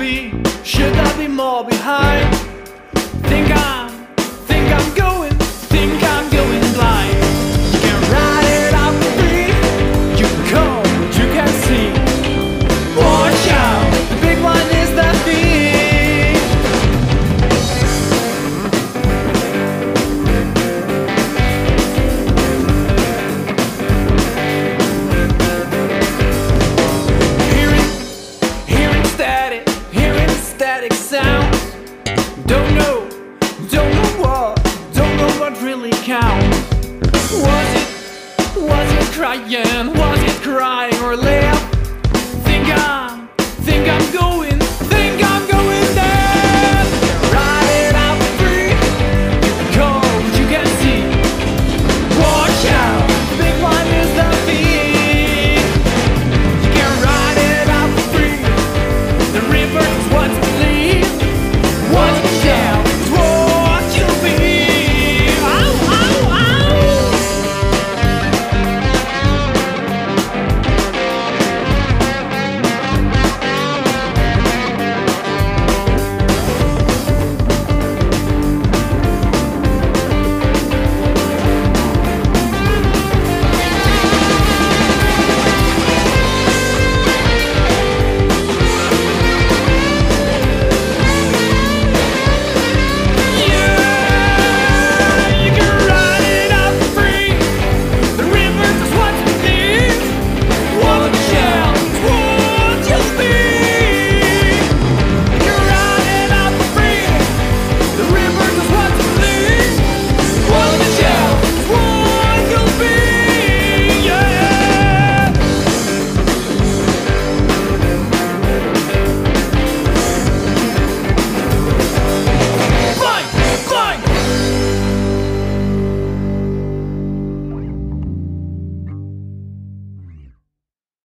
Be? Should I be more behind? dramatic sounds. Don't know, don't know what, don't know what really counts. Was it, was it crying? Was it crying or laugh? Think I.